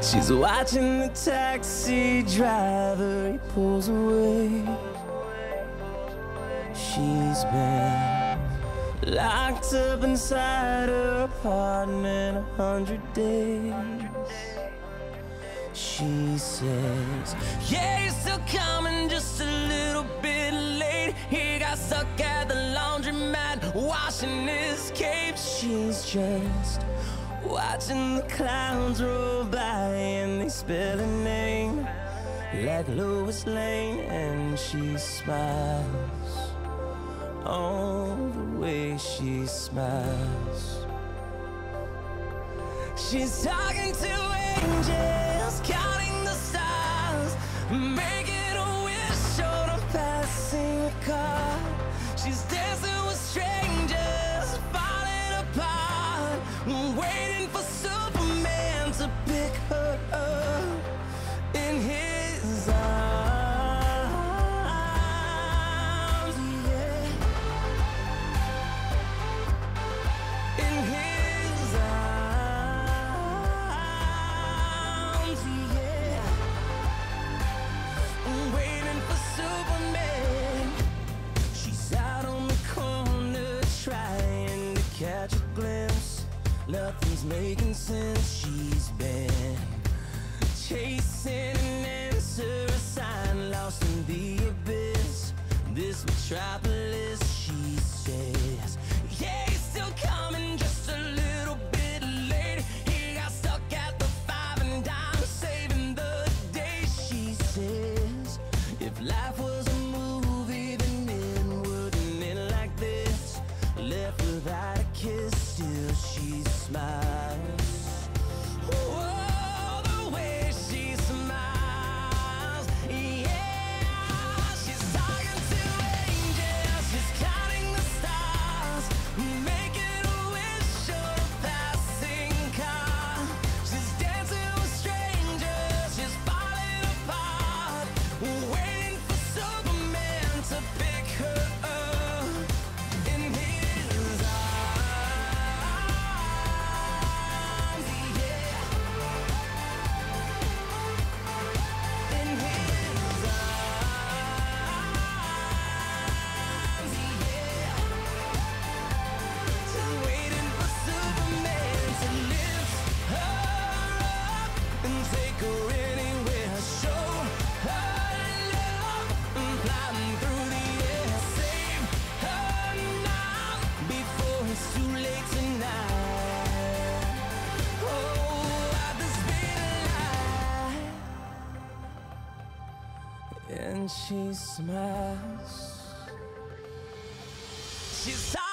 She's watching the taxi driver, he pulls away. She's been locked up inside her apartment a hundred days. She says, Yeah, you're still coming just a little bit late. He got stuck at the laundromat washing his cape. She's just watching the clowns roll by and they spell her name like Lois Lane, and she smiles. Oh, the way she smiles. She's talking to Nothing's making sense. She's been chasing an answer, a sign lost in the abyss. This metropolis, and she smiles. She's